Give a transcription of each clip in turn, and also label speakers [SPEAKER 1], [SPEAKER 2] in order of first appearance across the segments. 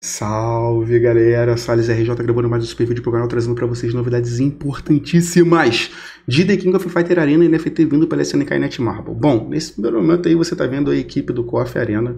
[SPEAKER 1] Salve galera, Salles RJ gravando mais um super vídeo pro canal trazendo para vocês novidades importantíssimas de The King of Fighter Arena e NFT vindo pela SNK Netmarble. Bom, nesse primeiro momento aí você tá vendo a equipe do KOF Arena.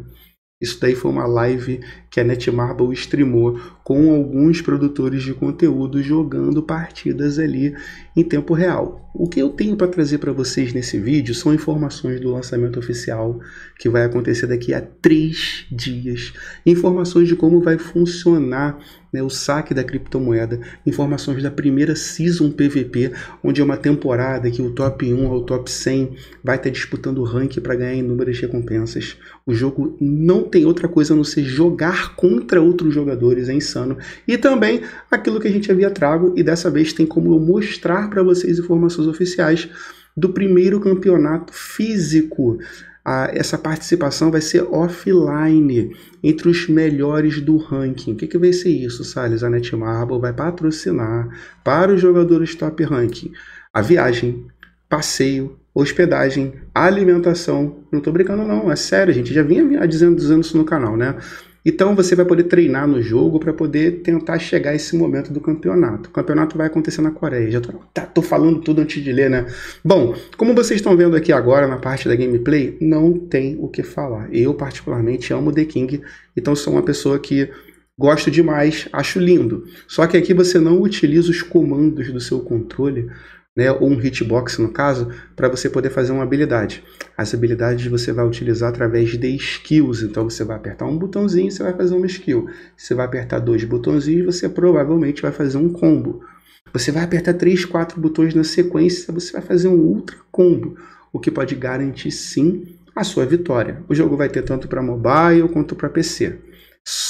[SPEAKER 1] Isso daí foi uma live que a Netmarble streamou com alguns produtores de conteúdo jogando partidas ali em tempo real. O que eu tenho para trazer para vocês nesse vídeo são informações do lançamento oficial que vai acontecer daqui a três dias, informações de como vai funcionar né, o saque da criptomoeda, informações da primeira Season PVP, onde é uma temporada que o top 1 ao top 100 vai estar disputando o ranking para ganhar inúmeras recompensas. O jogo não tem outra coisa a não ser jogar contra outros jogadores, é insano ano. E também aquilo que a já havia trago, e dessa vez tem como eu mostrar para vocês informações oficiais do primeiro campeonato físico. Ah, essa participação vai ser offline, entre os melhores do ranking. O que, que vai ser isso, Salles? A Netmarble vai patrocinar para os jogadores top ranking a viagem, passeio, hospedagem, alimentação. Não estou brincando não, é sério, a gente já vinha dizendo, dizendo isso no canal, né? Então você vai poder treinar no jogo para poder tentar chegar a esse momento do campeonato. O campeonato vai acontecer na Coreia. Já tô, tá, tô falando tudo antes de ler, né? Bom, como vocês estão vendo aqui agora na parte da gameplay, não tem o que falar. Eu particularmente amo The King, então sou uma pessoa que gosto demais, acho lindo. Só que aqui você não utiliza os comandos do seu controle né, ou um hitbox no caso, para você poder fazer uma habilidade. As habilidades você vai utilizar através de skills, então você vai apertar um botãozinho e você vai fazer uma skill. Você vai apertar dois botãozinhos você provavelmente vai fazer um combo. Você vai apertar três, quatro botões na sequência, você vai fazer um ultra combo, o que pode garantir sim a sua vitória. O jogo vai ter tanto para mobile quanto para PC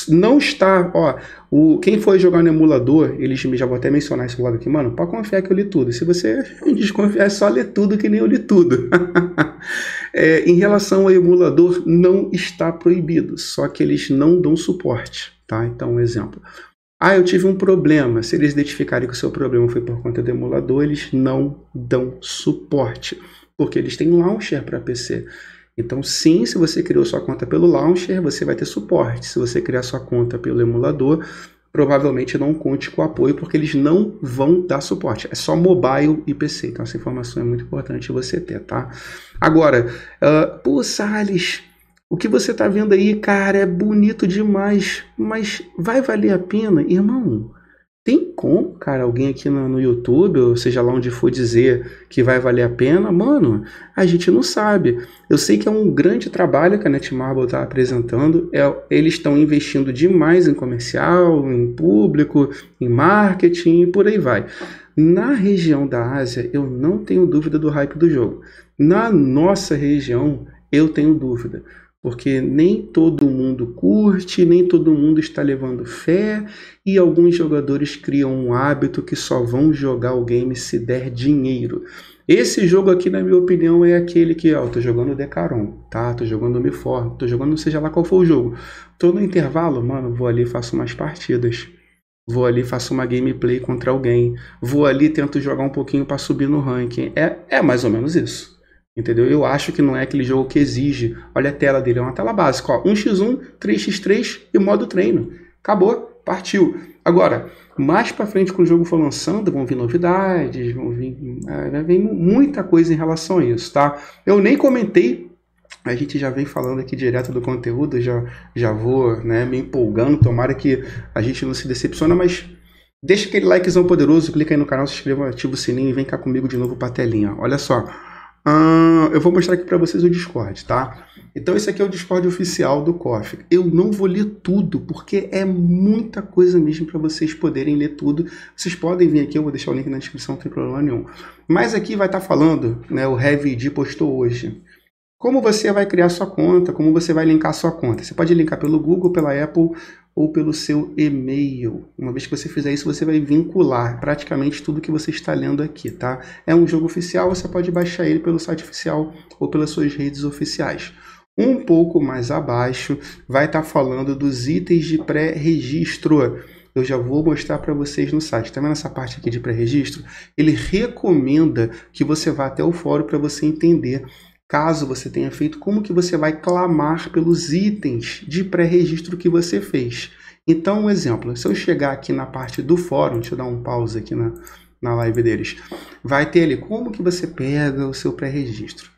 [SPEAKER 1] não está, ó, o, quem foi jogar no emulador, eles já vou até mencionar isso logo aqui, mano, pode confiar que eu li tudo. Se você desconfiar, é só ler tudo que nem eu li tudo. é, em relação ao emulador, não está proibido, só que eles não dão suporte, tá? Então, um exemplo. Ah, eu tive um problema. Se eles identificarem que o seu problema foi por conta do emulador, eles não dão suporte, porque eles têm launcher para PC. Então, sim, se você criou sua conta pelo launcher, você vai ter suporte. Se você criar sua conta pelo emulador, provavelmente não conte com apoio, porque eles não vão dar suporte. É só mobile e PC. Então, essa informação é muito importante você ter, tá? Agora, uh, pô, Salles, o que você tá vendo aí, cara, é bonito demais, mas vai valer a pena? Irmão, tem como, cara, alguém aqui no, no, YouTube, ou seja lá onde for dizer que vai valer a pena? Mano, a gente não sabe. Eu sei que é um grande trabalho que a Netmarble está apresentando. É, eles estão investindo demais em comercial, em público, em marketing e por aí vai. Na região da Ásia, eu não tenho dúvida do hype do jogo. Na nossa região, eu tenho dúvida porque nem todo mundo curte, nem todo mundo está levando fé e alguns jogadores criam um hábito que só vão jogar o game se der dinheiro. Esse jogo aqui, na minha opinião, é aquele que, ó, tô jogando Decaron, tá? Tô jogando Uniforme, tô jogando seja lá qual for o jogo. Tô no intervalo, mano, vou ali e faço umas partidas. Vou ali, faço uma gameplay contra alguém. Vou ali, tento jogar um pouquinho para subir no ranking. É, é mais ou menos isso. Entendeu? Eu acho que não é aquele jogo que exige. Olha a tela dele, é uma tela básica. Ó, 1x1, 3x3 e modo treino. Acabou, partiu. Agora, mais para frente, quando o jogo for lançando, vão vir novidades, vão vir, vai vir muita coisa em relação a isso, tá? Eu nem comentei, a gente já vem falando aqui direto do conteúdo, já, já vou né, me empolgando, tomara que a gente não se decepciona, mas deixa aquele likezão poderoso, clica aí no canal, se inscreva, ativa o sininho e vem cá comigo de novo para telinha. Olha só, Uh, eu vou mostrar aqui para vocês o Discord, tá? Então esse aqui é o Discord oficial do KOF. Eu não vou ler tudo, porque é muita coisa mesmo para vocês poderem ler tudo. Vocês podem vir aqui, eu vou deixar o link na descrição, não tem problema nenhum. Mas aqui vai estar tá falando, né, o Heavy postou hoje. Como você vai criar sua conta, como você vai linkar sua conta. Você pode linkar pelo Google, pela Apple ou pelo seu e-mail. Uma vez que você fizer isso, você vai vincular praticamente tudo que você está lendo aqui, tá? É um jogo oficial, você pode baixar ele pelo site oficial ou pelas suas redes oficiais. Um pouco mais abaixo vai estar tá falando dos itens de pré-registro. Eu já vou mostrar para vocês no site. Tá vendo essa parte aqui de pré-registro? Ele recomenda que você vá até o fórum para você entender Caso você tenha feito, como que você vai clamar pelos itens de pré-registro que você fez? Então, um exemplo, se eu chegar aqui na parte do fórum, deixa eu dar um pause aqui na, na live deles, vai ter ali como que você pega o seu pré-registro.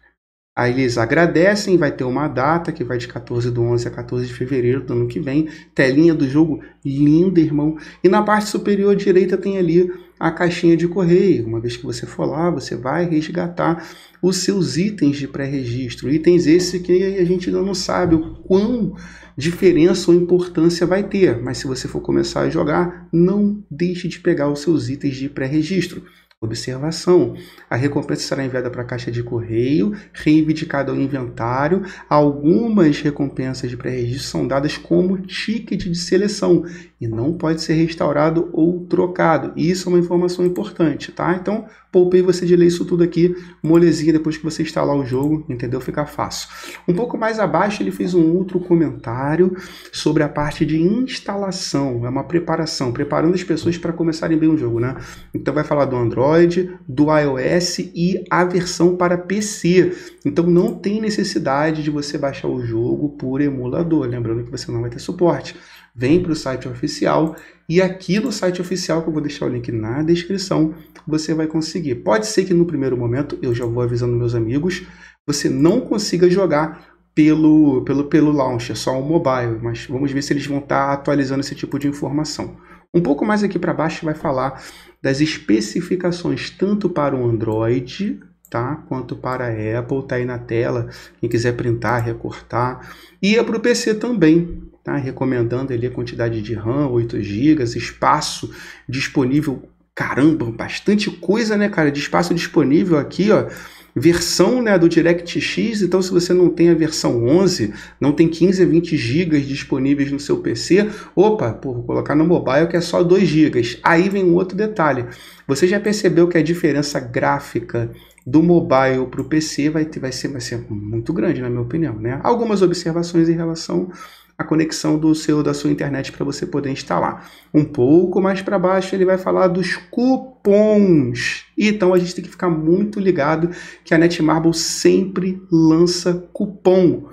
[SPEAKER 1] Aí eles agradecem, vai ter uma data que vai de 14 do 11 a 14 de fevereiro do ano que vem. Telinha do jogo linda, irmão. E na parte superior direita tem ali a caixinha de correio. Uma vez que você for lá, você vai resgatar os seus itens de pré-registro. Itens esses que a gente ainda não sabe o quão diferença ou importância vai ter. Mas se você for começar a jogar, não deixe de pegar os seus itens de pré-registro. Observação: a recompensa será enviada para a caixa de correio, reivindicada ao inventário. Algumas recompensas de pré-registro são dadas como ticket de seleção e não pode ser restaurado ou trocado. Isso é uma informação importante, tá? Então, poupei você de ler isso tudo aqui, molezinha, depois que você instalar o jogo, entendeu? Fica fácil. Um pouco mais abaixo, ele fez um outro comentário sobre a parte de instalação, é uma preparação, preparando as pessoas para começarem bem o jogo, né? Então, vai falar do Android, do iOS e a versão para PC. Então, não tem necessidade de você baixar o jogo por emulador, lembrando que você não vai ter suporte vem para o site oficial e aqui no site oficial, que eu vou deixar o link na descrição, você vai conseguir. Pode ser que no primeiro momento, eu já vou avisando meus amigos, você não consiga jogar pelo, pelo, pelo launcher, só o mobile, mas vamos ver se eles vão estar tá atualizando esse tipo de informação. Um pouco mais aqui para baixo vai falar das especificações tanto para o Android tá? quanto para a Apple, tá aí na tela, quem quiser printar, recortar, e é para o PC também, tá? recomendando ali a quantidade de RAM, 8 GB, espaço disponível, caramba, bastante coisa, né, cara, de espaço disponível aqui, ó, versão né, do DirectX, então se você não tem a versão 11, não tem 15 a 20 GB disponíveis no seu PC, opa, pô, vou colocar no mobile que é só 2 GB. Aí vem um outro detalhe, você já percebeu que a diferença gráfica do mobile para o PC vai, ter, vai, ser, vai ser muito grande, na minha opinião. Né? Algumas observações em relação a conexão do seu da sua internet para você poder instalar. Um pouco mais para baixo ele vai falar dos cupons. Então a gente tem que ficar muito ligado que a Netmarble sempre lança cupom.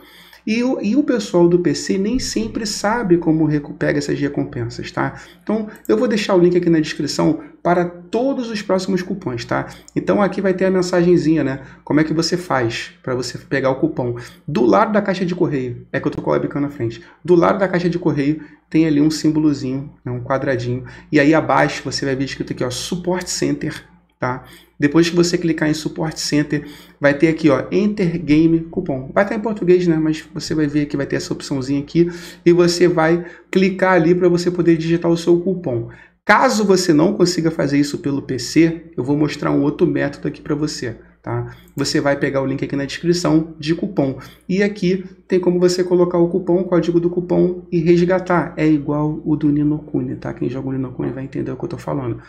[SPEAKER 1] E o, e o pessoal do PC nem sempre sabe como pega essas recompensas, tá? Então eu vou deixar o link aqui na descrição para todos os próximos cupons, tá? Então aqui vai ter a mensagenzinha, né? Como é que você faz para você pegar o cupom. Do lado da caixa de correio, é que eu tô com a webcam na frente. Do lado da caixa de correio tem ali um símbolozinho, né? um quadradinho. E aí abaixo você vai ver escrito aqui, ó, Support Center tá? Depois que você clicar em Support Center, vai ter aqui, ó, Enter Game Cupom. Vai estar em português, né? Mas você vai ver que vai ter essa opçãozinha aqui e você vai clicar ali para você poder digitar o seu cupom. Caso você não consiga fazer isso pelo PC, eu vou mostrar um outro método aqui para você. Tá? Você vai pegar o link aqui na descrição de cupom. E aqui tem como você colocar o cupom, o código do cupom e resgatar. É igual o do Ninokuni, tá? Quem joga o Ninokuni vai entender o que eu estou falando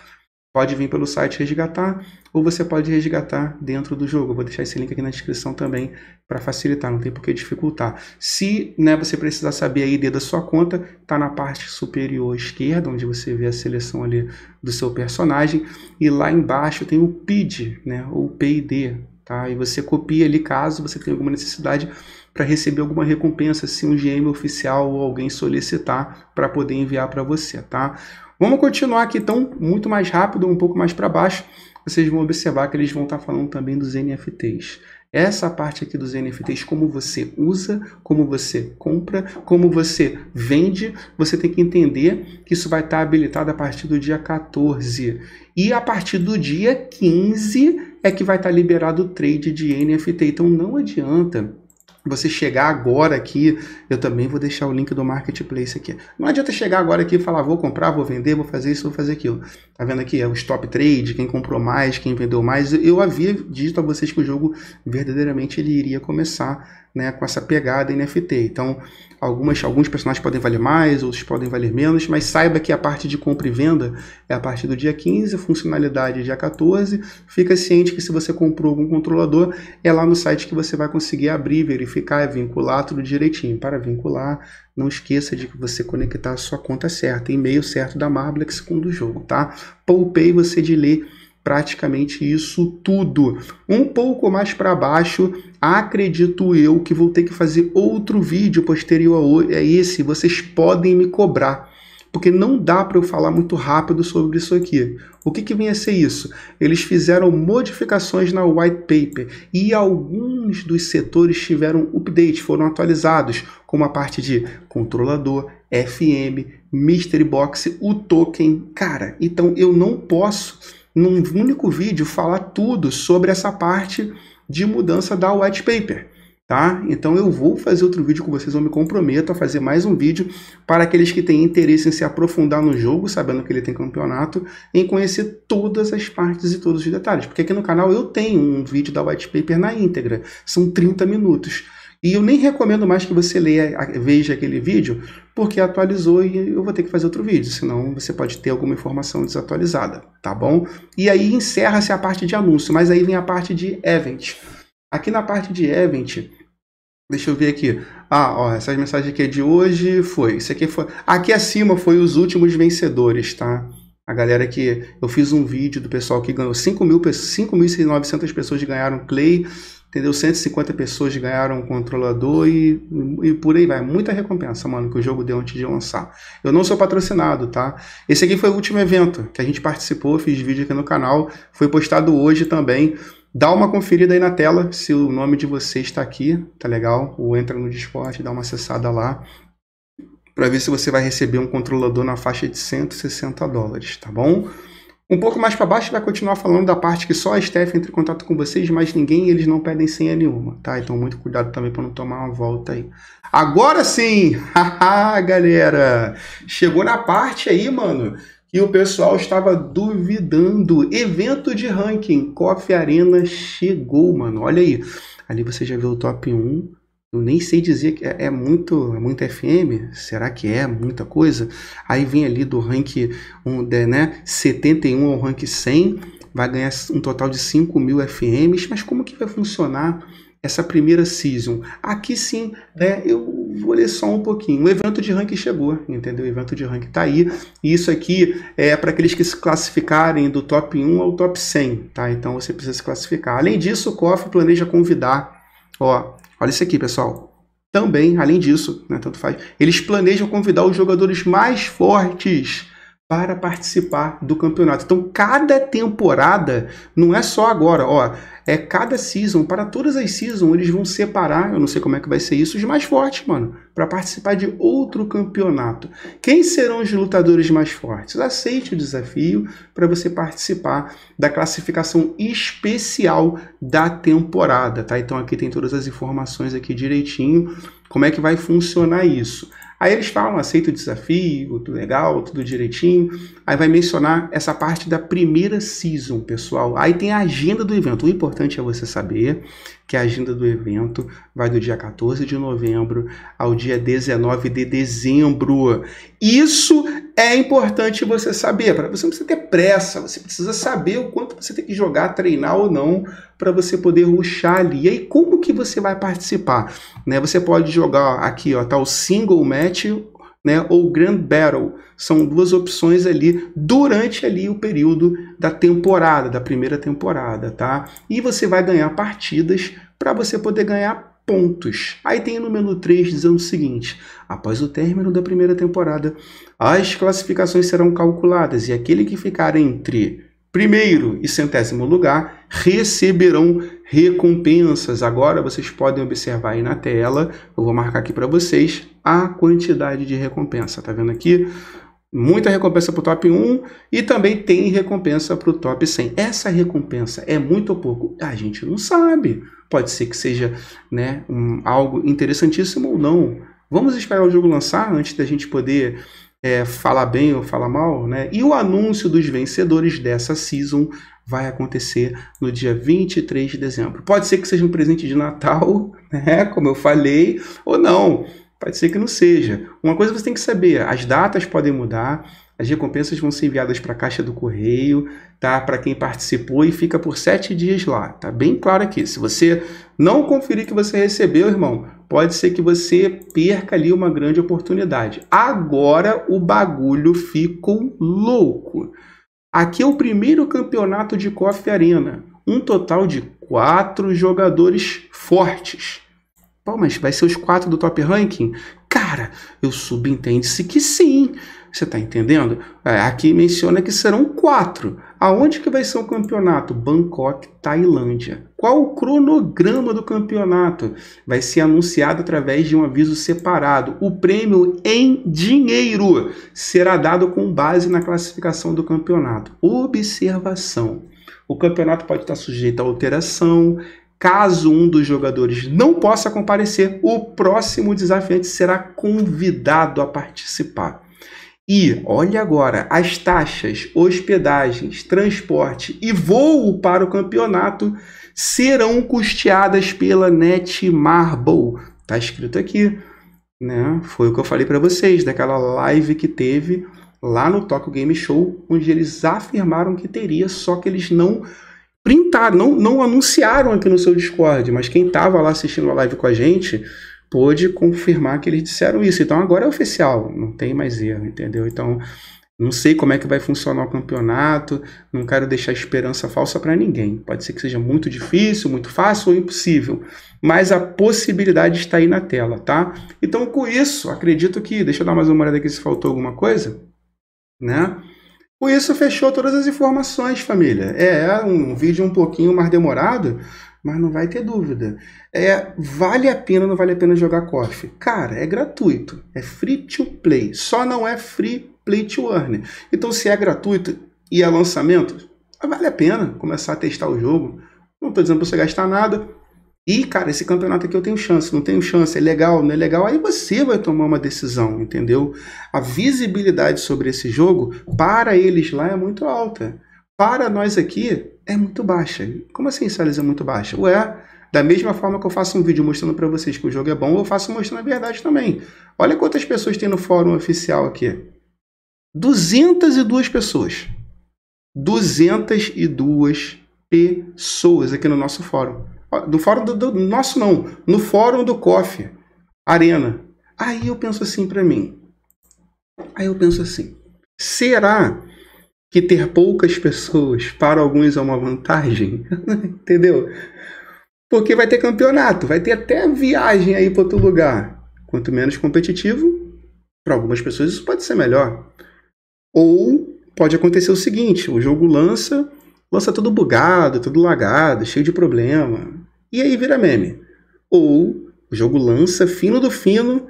[SPEAKER 1] pode vir pelo site resgatar ou você pode resgatar dentro do jogo. Eu vou deixar esse link aqui na descrição também para facilitar, não tem por que dificultar. Se né, você precisar saber a ID da sua conta, está na parte superior esquerda, onde você vê a seleção ali do seu personagem, e lá embaixo tem o PID, né, ou PID, tá? E você copia ali caso você tenha alguma necessidade para receber alguma recompensa, se um GM oficial ou alguém solicitar para poder enviar para você, tá? Vamos continuar aqui então muito mais rápido, um pouco mais para baixo. Vocês vão observar que eles vão estar tá falando também dos NFTs. Essa parte aqui dos NFTs, como você usa, como você compra, como você vende, você tem que entender que isso vai estar tá habilitado a partir do dia 14. E a partir do dia 15 é que vai estar tá liberado o trade de NFT. Então não adianta você chegar agora aqui, eu também vou deixar o link do marketplace aqui. Não adianta chegar agora aqui e falar, vou comprar, vou vender, vou fazer isso, vou fazer aquilo. Tá vendo aqui? É o stop trade, quem comprou mais, quem vendeu mais. Eu havia dito a vocês que o jogo verdadeiramente ele iria começar né, com essa pegada NFT. Então, algumas, alguns personagens podem valer mais, outros podem valer menos, mas saiba que a parte de compra e venda é a partir do dia 15, funcionalidade dia 14. Fica ciente que se você comprou algum controlador, é lá no site que você vai conseguir abrir, verificar, vincular tudo direitinho. Para vincular, não esqueça de que você conectar a sua conta certa, e-mail certo da Marblex com do jogo, tá? Poupei você de ler praticamente isso tudo. Um pouco mais para baixo, acredito eu que vou ter que fazer outro vídeo posterior a esse. Vocês podem me cobrar. porque não dá para eu falar muito rápido sobre isso aqui. O que, que vem a ser isso? Eles fizeram modificações na white paper e alguns dos setores tiveram update, foram atualizados, como a parte de controlador, FM, mystery box, o token. Cara, então eu não posso, num único vídeo, falar tudo sobre essa parte de mudança da white paper tá? Então eu vou fazer outro vídeo com vocês, eu me comprometo a fazer mais um vídeo para aqueles que têm interesse em se aprofundar no jogo, sabendo que ele tem campeonato, em conhecer todas as partes e todos os detalhes. Porque aqui no canal eu tenho um vídeo da White Paper na íntegra, são 30 minutos. E eu nem recomendo mais que você leia, veja aquele vídeo, porque atualizou e eu vou ter que fazer outro vídeo, senão você pode ter alguma informação desatualizada, tá bom? E aí encerra-se a parte de anúncio, mas aí vem a parte de event. Aqui na parte de event, Deixa eu ver aqui. Ah, ó, essa mensagem aqui é de hoje, foi. Isso aqui foi. Aqui acima foi os últimos vencedores, tá? A galera que. Eu fiz um vídeo do pessoal que ganhou 5.900 pessoas ganharam Clay, entendeu? 150 pessoas ganharam controlador e, e por aí vai. Muita recompensa, mano, que o jogo deu antes de lançar. Eu não sou patrocinado, tá? Esse aqui foi o último evento que a gente participou, fiz vídeo aqui no canal. Foi postado hoje também. Dá uma conferida aí na tela se o nome de você está aqui, tá legal? Ou entra no Discord, dá uma acessada lá para ver se você vai receber um controlador na faixa de 160 dólares, tá bom? Um pouco mais para baixo vai continuar falando da parte que só a Steph entra em contato com vocês, mas ninguém eles não pedem senha nenhuma, tá? Então muito cuidado também para não tomar uma volta aí. Agora sim, haha, galera, chegou na parte aí, mano, que o pessoal estava duvidando. Evento de ranking, Coffee Arena chegou, mano. Olha aí. Ali você já viu o top 1. Eu nem sei dizer que é, é muito, é muito FM. Será que é muita coisa? Aí vem ali do rank um, de, né, 71 ao rank 100. Vai ganhar um total de 5 mil FMs. Mas como que vai funcionar essa primeira season? Aqui sim, né, eu vou ler só um pouquinho. O evento de ranking chegou, entendeu? O evento de ranking está aí. E isso aqui é para aqueles que se classificarem do top 1 ao top 100, tá? Então você precisa se classificar. Além disso, o KOF planeja convidar, ó, olha isso aqui, pessoal. Também, além disso, né, tanto faz, eles planejam convidar os jogadores mais fortes para participar do campeonato. Então, cada temporada não é só agora, ó, é cada season, para todas as seasons, eles vão separar, eu não sei como é que vai ser isso, os mais fortes, mano, para participar de outro campeonato. Quem serão os lutadores mais fortes? Aceite o desafio para você participar da classificação especial da temporada, tá? Então aqui tem todas as informações aqui direitinho, como é que vai funcionar isso. Aí eles falam, aceita o desafio, tudo legal, tudo direitinho. Aí vai mencionar essa parte da primeira season, pessoal. Aí tem a agenda do evento. O importante é você saber que a agenda do evento vai do dia 14 de novembro ao dia 19 de dezembro. Isso é importante você saber. Para você não precisa ter pressa, você precisa saber o quanto você tem que jogar, treinar ou não para você poder ruxar ali. E aí como que você vai participar? Né? Você pode jogar aqui, ó, tá o single match né, ou Grand Battle. São duas opções ali durante ali o período da temporada, da primeira temporada, tá? E você vai ganhar partidas para você poder ganhar pontos. Aí tem no menu 3 dizendo o seguinte: após o término da primeira temporada, as classificações serão calculadas e aquele que ficar entre primeiro e centésimo lugar receberão recompensas. Agora vocês podem observar aí na tela, eu vou marcar aqui para vocês a quantidade de recompensa. Tá vendo aqui? Muita recompensa para o top 1 e também tem recompensa para o top 100. Essa recompensa é muito ou pouco? A gente não sabe. Pode ser que seja né, um, algo interessantíssimo ou não. Vamos esperar o jogo lançar antes da gente poder é, falar bem ou falar mal, né? E o anúncio dos vencedores dessa season vai acontecer no dia 23 de dezembro. Pode ser que seja um presente de Natal, né? Como eu falei, ou não. Pode ser que não seja. Uma coisa você tem que saber: as datas podem mudar, as recompensas vão ser enviadas para a caixa do correio, tá? Para quem participou e fica por sete dias lá. Tá bem claro aqui. Se você não conferir que você recebeu, irmão, pode ser que você perca ali uma grande oportunidade. Agora o bagulho ficou louco. Aqui é o primeiro campeonato de Coffee Arena. Um total de quatro jogadores fortes. Pô, mas vai ser os quatro do top ranking? Cara, eu subentende-se que sim. Você está entendendo? É, aqui menciona que serão quatro. Aonde que vai ser o campeonato? Bangkok, Tailândia. Qual o cronograma do campeonato? Vai ser anunciado através de um aviso separado. O prêmio em dinheiro será dado com base na classificação do campeonato. Observação. O campeonato pode estar sujeito a alteração, Caso um dos jogadores não possa comparecer, o próximo desafiante será convidado a participar. E olha agora, as taxas, hospedagens, transporte e voo para o campeonato serão custeadas pela Netmarble. Tá escrito aqui, né? Foi o que eu falei para vocês daquela live que teve lá no Tokyo Game Show, onde eles afirmaram que teria, só que eles não printaram, não, não anunciaram aqui no seu Discord, mas quem estava lá assistindo a live com a gente pôde confirmar que eles disseram isso. Então agora é oficial, não tem mais erro, entendeu? Então não sei como é que vai funcionar o campeonato, não quero deixar esperança falsa para ninguém. Pode ser que seja muito difícil, muito fácil ou impossível, mas a possibilidade está aí na tela, tá? Então com isso, acredito que, deixa eu dar mais uma olhada aqui se faltou alguma coisa, né? Com isso, fechou todas as informações, família. É, é um vídeo um pouquinho mais demorado, mas não vai ter dúvida. É, vale a pena não vale a pena jogar KOF? Cara, é gratuito. É free to play. Só não é free play to earn. Então, se é gratuito e é lançamento, vale a pena começar a testar o jogo. Não estou dizendo para você gastar nada, e, cara, esse campeonato aqui eu tenho chance, não tenho chance, é legal, não é legal, aí você vai tomar uma decisão, entendeu? A visibilidade sobre esse jogo, para eles lá, é muito alta. Para nós aqui, é muito baixa. Como assim, Salles, é muito baixa? Ué, da mesma forma que eu faço um vídeo mostrando para vocês que o jogo é bom, eu faço mostrando a verdade também. Olha quantas pessoas tem no fórum oficial aqui. 202 pessoas. 202 pessoas aqui no nosso fórum. Do fórum do, do, nosso não, no fórum do COF Arena. Aí eu penso assim para mim. Aí eu penso assim: será que ter poucas pessoas para alguns é uma vantagem? Entendeu? Porque vai ter campeonato, vai ter até viagem aí para outro lugar. Quanto menos competitivo, para algumas pessoas isso pode ser melhor. Ou pode acontecer o seguinte: o jogo lança, lança tudo bugado, tudo lagado, cheio de problema. E aí vira meme. Ou o jogo lança fino do fino,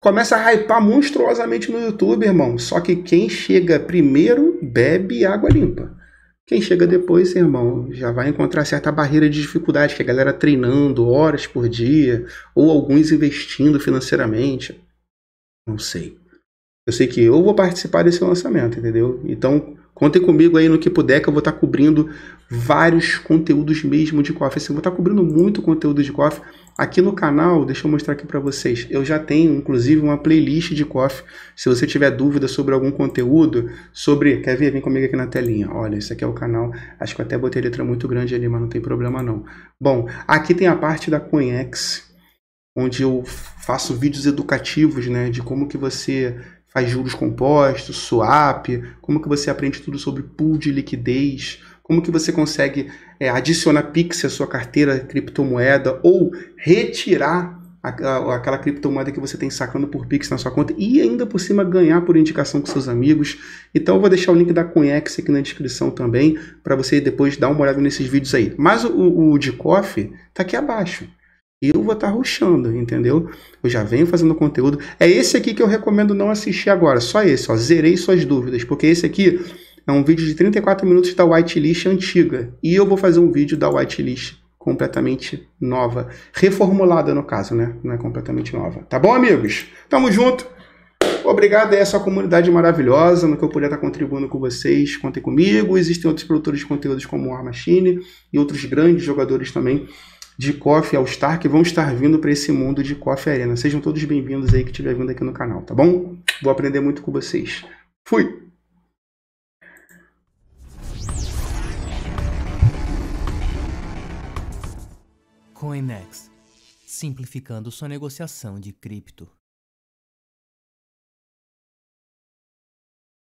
[SPEAKER 1] começa a hypar monstruosamente no YouTube, irmão. Só que quem chega primeiro bebe água limpa. Quem chega depois, irmão, já vai encontrar certa barreira de dificuldade, que a galera treinando horas por dia, ou alguns investindo financeiramente. Não sei. Eu sei que eu vou participar desse lançamento, entendeu? Então, Contem comigo aí no que puder, que eu vou estar cobrindo vários conteúdos mesmo de coffee. Assim, eu vou estar cobrindo muito conteúdo de coffee. Aqui no canal, deixa eu mostrar aqui para vocês. Eu já tenho, inclusive, uma playlist de coffee. Se você tiver dúvida sobre algum conteúdo, sobre... Quer ver? Vem comigo aqui na telinha. Olha, esse aqui é o canal. Acho que eu até botei letra muito grande ali, mas não tem problema não. Bom, aqui tem a parte da Coinex, onde eu faço vídeos educativos, né? De como que você faz juros compostos, swap, como que você aprende tudo sobre pool de liquidez, como que você consegue é, adicionar Pix à sua carteira criptomoeda ou retirar a, a, aquela criptomoeda que você tem sacando por Pix na sua conta e ainda por cima ganhar por indicação com seus amigos. Então eu vou deixar o link da Coinex aqui na descrição também para você depois dar uma olhada nesses vídeos aí. Mas o, o de Coffee tá aqui abaixo eu vou estar tá ruxando, entendeu? Eu já venho fazendo conteúdo. É esse aqui que eu recomendo não assistir agora, só esse, ó. Zerei suas dúvidas, porque esse aqui é um vídeo de 34 minutos da whitelist antiga. E eu vou fazer um vídeo da whitelist completamente nova. Reformulada, no caso, né? Não é completamente nova. Tá bom, amigos? Tamo junto. Obrigado a essa comunidade maravilhosa, no que eu puder estar contribuindo com vocês. Contem comigo. Existem outros produtores de conteúdos como o War Machine e outros grandes jogadores também de Coffee All Star que vão estar vindo para esse mundo de Coffee Arena. Sejam todos bem-vindos aí que estiver vindo aqui no canal, tá bom? Vou aprender muito com vocês. Fui!
[SPEAKER 2] Coinex simplificando sua negociação de cripto.